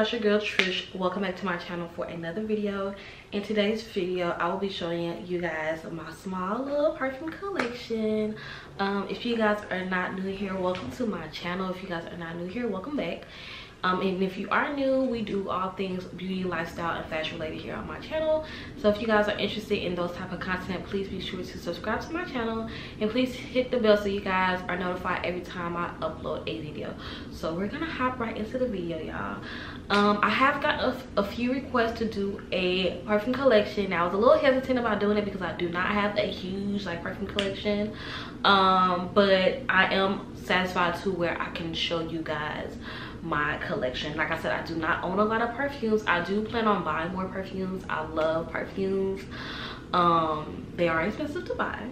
y'all it's your girl trish. Welcome back to my channel for another video. In today's video i will be showing you guys my small little perfume collection. Um if you guys are not new here welcome to my channel. If you guys are not new here welcome back um, and if you are new we do all things beauty lifestyle and fashion related here on my channel. So if you guys are interested in those type of content please be sure to subscribe to my channel. And please hit the bell so you guys are notified every time i upload a video. So we're gonna hop right into the video y'all. Um, i have got a, a, few requests to do a perfume collection. I was a little hesitant about doing it because i do not have a huge like perfume collection. Um, but i am satisfied to where i can show you guys my collection. Like i said i do not own a lot of perfumes. I do plan on buying more perfumes. I love perfumes. Um they are expensive to buy.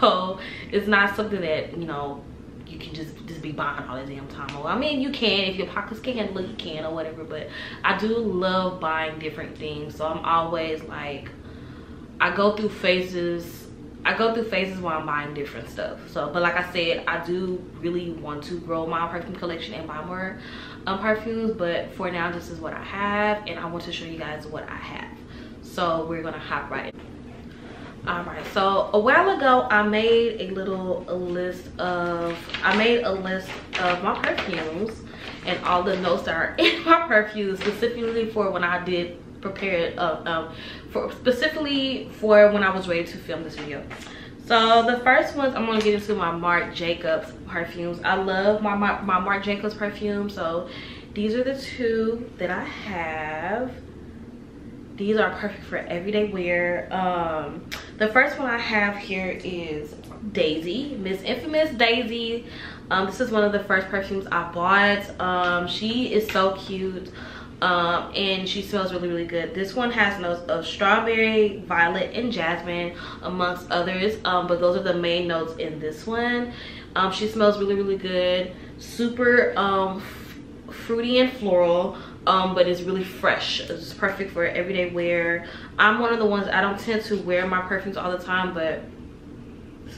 So it's not something that you know you can just just be buying all the damn time. Well i mean you can if your pockets can handle it you can or whatever but i do love buying different things. So i'm always like i go through phases I go through phases where I'm buying different stuff. So, but like I said, I do really want to grow my perfume collection and buy more um, perfumes. But for now, this is what I have, and I want to show you guys what I have. So we're gonna hop right in. All right, so a while ago, I made a little a list of, I made a list of my perfumes and all the notes that are in my perfumes specifically for when I did prepared uh, um, for specifically for when I was ready to film this video. So the first ones I'm gonna get into my Marc Jacobs perfumes. I love my, my, my Marc Jacobs perfume. So these are the two that I have. These are perfect for everyday wear. Um, the first one I have here is Daisy, Miss Infamous Daisy. Um, this is one of the first perfumes I bought. Um, she is so cute um, and she smells really really good. This one has notes of strawberry violet and jasmine amongst others. Um, but those are the main notes in this one. Um, she smells really really good. Super um, fruity and floral um, but it's really fresh. It's perfect for everyday wear. I'm one of the ones i don't tend to wear my perfumes all the time but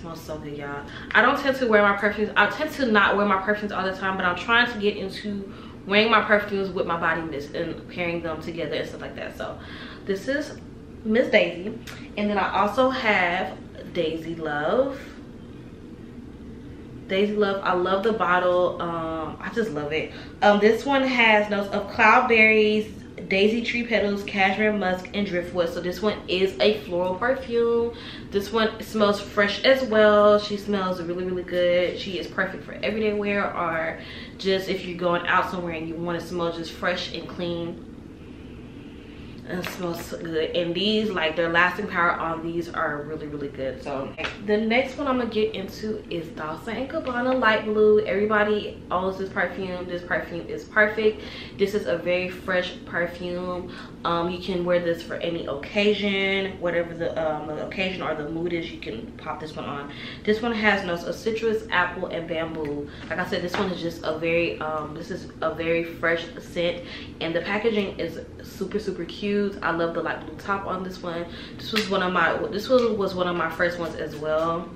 smells so good y'all. I don't tend to wear my perfumes i tend to not wear my perfumes all the time but i'm trying to get into wearing my perfumes with my body mist and pairing them together and stuff like that. So this is miss daisy. And then i also have daisy love. Daisy love i love the bottle. Um i just love it. Um this one has notes of cloudberries daisy tree petals cashmere musk and driftwood. So this one is a floral perfume. This one smells fresh as well. She smells really really good. She is perfect for everyday wear or just if you're going out somewhere and you want to smell just fresh and clean it smells good and these like their lasting power on these are really really good. So the next one i'm gonna get into is dolce and gabbana light blue. Everybody owns this perfume. This perfume is perfect. This is a very fresh perfume. Um, you can wear this for any occasion whatever the, um, the occasion or the mood is you can pop this one on. This one has notes of citrus apple and bamboo. Like i said this one is just a very um, this is a very fresh scent and the packaging is super super cute. I love the light blue top on this one. This was one of my this was was one of my first ones as well.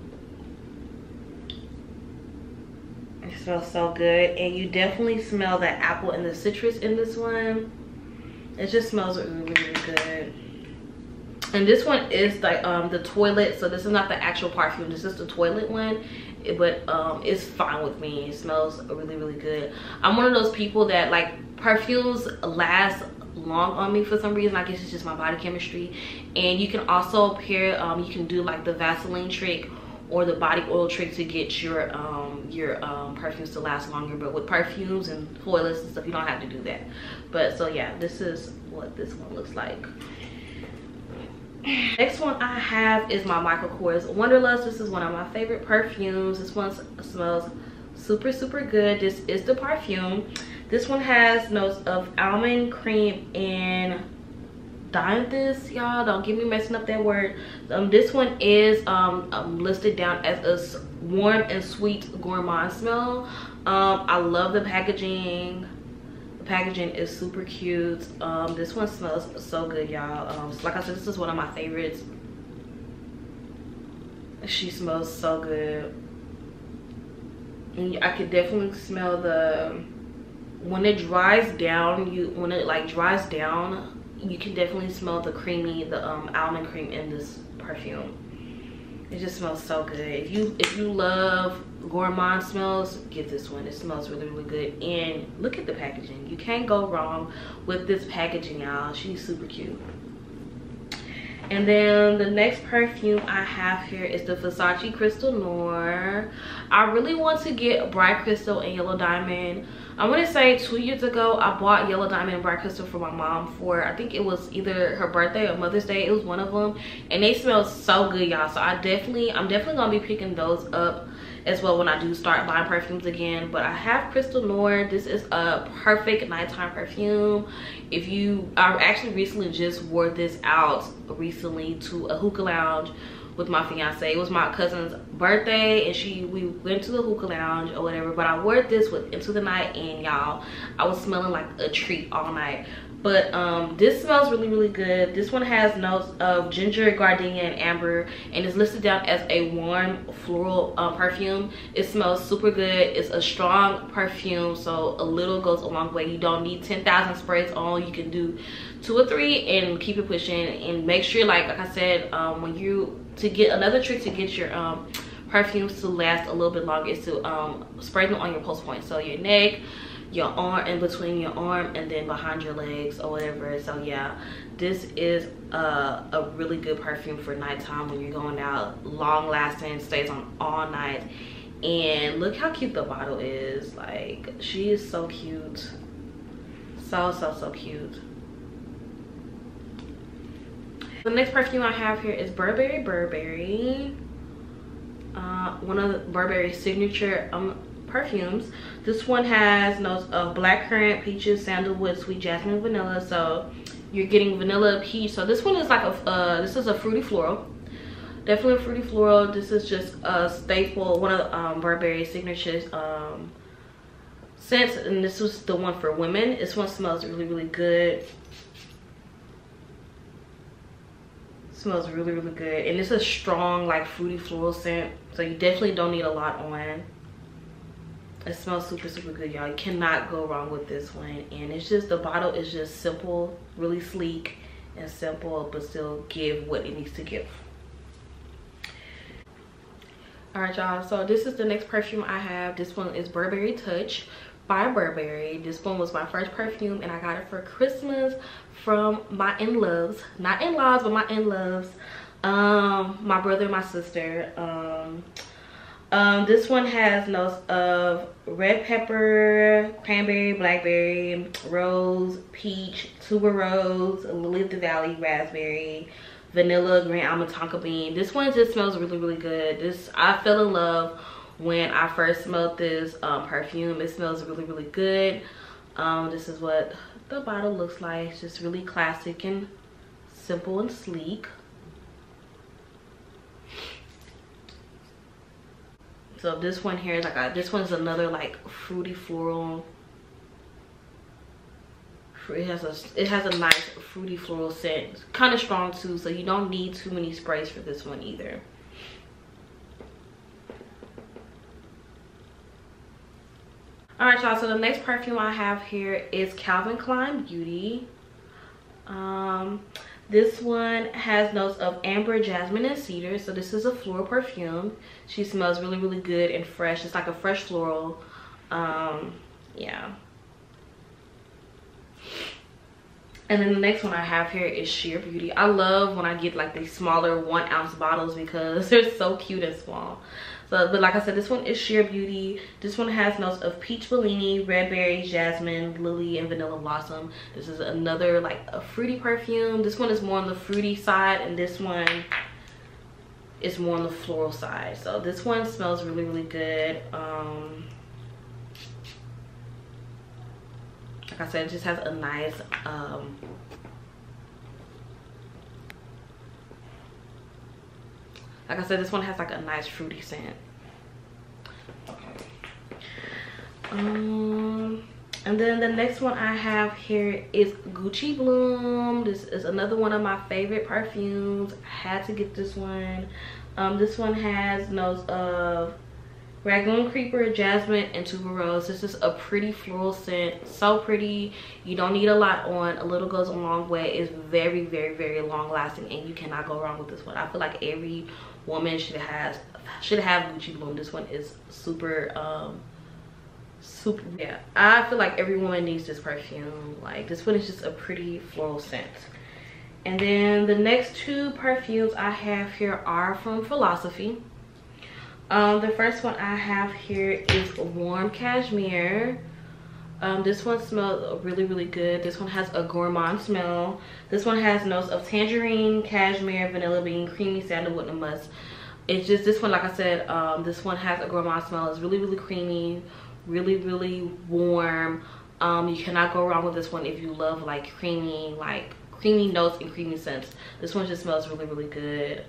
It smells so good. And you definitely smell the apple and the citrus in this one. It just smells really, really good. And this one is like um the toilette. So this is not the actual perfume. This is the toilette one. But um it's fine with me. It smells really really good. I'm one of those people that like perfumes last long on me for some reason. I guess it's just my body chemistry. And you can also pair um, you can do like the vaseline trick or the body oil trick to get your um, your um, perfumes to last longer. But with perfumes and toilettes and stuff you don't have to do that. But so yeah this is what this one looks like. Next one i have is my michael kors wonderlust this is one of my favorite perfumes. This one smells super super good. This is the perfume this one has notes of almond cream and dianthus y'all. Don't get me messing up that word. Um this one is um, um, listed down as a warm and sweet gourmand smell. Um i love the packaging. The packaging is super cute. Um this one smells so good y'all. Um so like i said this is one of my favorites. She smells so good. I could definitely smell the when it dries down you when it like dries down you can definitely smell the creamy the um almond cream in this perfume. It just smells so good. If you if you love gourmand smells get this one. It smells really really good. And look at the packaging. You can't go wrong with this packaging y'all. She's super cute. And then the next perfume i have here is the versace crystal noir. I really want to get bright crystal and yellow diamond I want to say two years ago, I bought Yellow Diamond Bright Crystal for my mom for, I think it was either her birthday or Mother's Day. It was one of them. And they smell so good, y'all. So I definitely, I'm definitely going to be picking those up as well when I do start buying perfumes again. But I have Crystal Noir. This is a perfect nighttime perfume. If you, I actually recently just wore this out recently to a hookah lounge with my fiance. It was my cousin's birthday and she we went to the hookah lounge or whatever. But I wore this with into the night and y'all, I was smelling like a treat all night. But um, this smells really, really good. This one has notes of ginger, gardenia, and amber, and is listed down as a warm floral uh, perfume. It smells super good. It's a strong perfume, so a little goes a long way. You don't need 10,000 sprays on. You can do two or three and keep it pushing. And make sure, like, like I said, um, when you to get another trick to get your um, perfumes to last a little bit longer is to um, spray them on your pulse point. So your neck, your arm, in between your arm, and then behind your legs or whatever. So yeah, this is a, a really good perfume for nighttime when you're going out. Long lasting, stays on all night. And look how cute the bottle is. Like, she is so cute. So, so, so cute. The next perfume I have here is Burberry Burberry. Uh, one of the Burberry signature um, perfumes. This one has notes of blackcurrant, peaches, sandalwood, sweet jasmine, vanilla. So you're getting vanilla peach. So this one is like a, uh, this is a fruity floral. Definitely a fruity floral. This is just a staple, one of um, Burberry signatures um, scents. And this was the one for women. This one smells really, really good. Smells really really good. And it's a strong like fruity floral scent. So you definitely don't need a lot on. It smells super super good y'all. You cannot go wrong with this one. And it's just the bottle is just simple really sleek and simple but still give what it needs to give. All right y'all. So this is the next perfume i have. This one is burberry touch by burberry this one was my first perfume and i got it for christmas from my in-laws. Not in-laws but my in-laws. Um my brother and my sister. Um um this one has notes of red pepper cranberry blackberry rose peach tuberose lily of the valley raspberry vanilla green almond tonka bean. This one just smells really really good. This i fell in love when i first smelled this um, perfume it smells really really good um this is what the bottle looks like. It's just really classic and simple and sleek. So this one here is like a, this one's another like fruity floral. It has a it has a nice fruity floral scent. Kind of strong too, so you don't need too many sprays for this one either. All right y'all so the next perfume i have here is calvin klein beauty. Um this one has notes of amber jasmine and cedar so this is a floral perfume. She smells really really good and fresh. It's like a fresh floral. Um yeah. And then the next one i have here is sheer beauty. I love when i get like these smaller one ounce bottles because they're so cute and small but like I said, this one is Sheer Beauty. This one has notes of peach bellini, red berry, jasmine, lily, and vanilla blossom. This is another like a fruity perfume. This one is more on the fruity side, and this one is more on the floral side. So this one smells really, really good. Um, like I said, it just has a nice um, like i said this one has like a nice fruity scent okay um and then the next one i have here is gucci bloom this is another one of my favorite perfumes i had to get this one um this one has notes of Rangoon Creeper, Jasmine, and Tuberose. This is a pretty floral scent. So pretty. You don't need a lot on. A little goes a long way. It's very, very, very long lasting and you cannot go wrong with this one. I feel like every woman should have should have Gucci Bloom. This one is super um super yeah. I feel like every woman needs this perfume. Like this one is just a pretty floral scent. And then the next two perfumes I have here are from Philosophy. Um, the first one I have here is Warm Cashmere. Um, this one smells really, really good. This one has a gourmand smell. This one has notes of tangerine, cashmere, vanilla bean, creamy sandalwood, and musk. It's just, this one, like I said, um, this one has a gourmand smell. It's really, really creamy, really, really warm. Um, you cannot go wrong with this one if you love like creamy, like creamy notes and creamy scents. This one just smells really, really good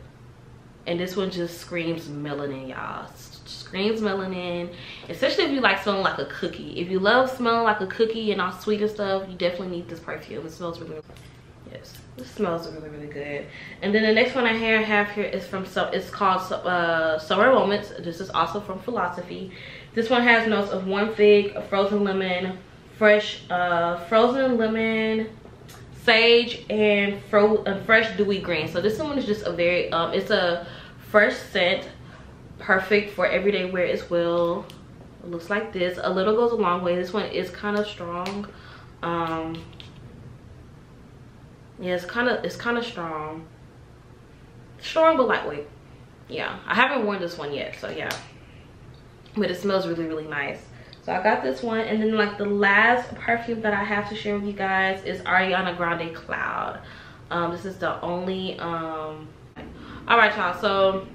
and this one just screams melanin y'all screams melanin especially if you like smelling like a cookie. If you love smelling like a cookie and all sweet and stuff you definitely need this perfume. It smells really, yes this smells really really good. And then the next one i have here is from so it's called uh, summer moments. This is also from philosophy. This one has notes of one fig a frozen lemon fresh uh frozen lemon sage and fro fresh dewy green. So this one is just a very um it's a fresh scent perfect for everyday wear as well. It looks like this. A little goes a long way. This one is kind of strong. Um yeah it's kind of it's kind of strong. Strong but lightweight. Yeah i haven't worn this one yet so yeah. But it smells really really nice. So i got this one and then like the last perfume that i have to share with you guys is ariana grande cloud. Um this is the only um all right y'all so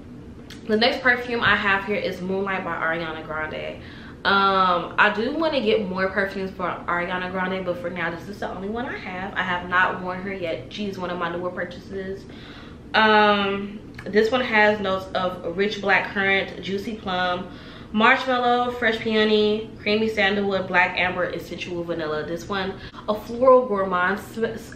the next perfume i have here is moonlight by ariana grande. Um i do want to get more perfumes for ariana grande but for now this is the only one i have. I have not worn her yet. She's one of my newer purchases. Um this one has notes of rich black currant juicy plum marshmallow fresh peony creamy sandalwood black amber and sensual vanilla. This one a floral gourmand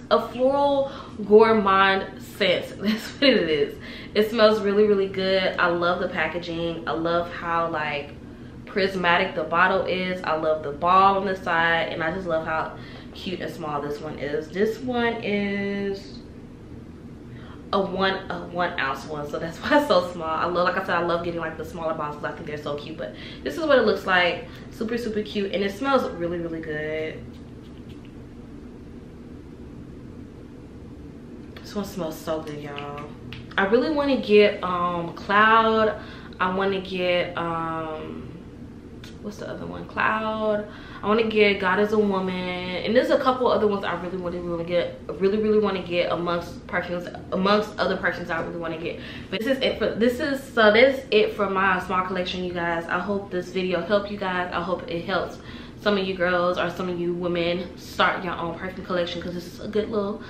a floral gourmand scent. That's what it is. It smells really really good. I love the packaging. I love how like prismatic the bottle is. I love the ball on the side and i just love how cute and small this one is. This one is a one a one ounce one so that's why it's so small. I love like i said i love getting like the smaller bottles i think they're so cute but this is what it looks like. Super super cute and it smells really really good this one smells so good y'all. I really want to get um cloud. I want to get um what's the other one? Cloud. I want to get god is a woman. And there's a couple other ones i really want to really get really really want to get amongst perfumes amongst other perfumes i really want to get. But this is it for this is so this is it for my small collection you guys. I hope this video helped you guys. I hope it helps some of you girls or some of you women start your own perfume collection because this is a good little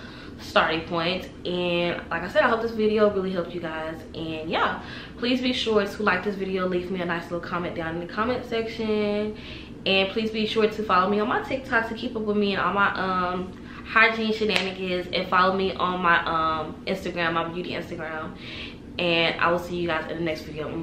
starting point. And like i said i hope this video really helped you guys. And yeah please be sure to like this video leave me a nice little comment down in the comment section. And please be sure to follow me on my tiktok to keep up with me and all my um hygiene shenanigans. And follow me on my um instagram my beauty instagram. And i will see you guys in the next video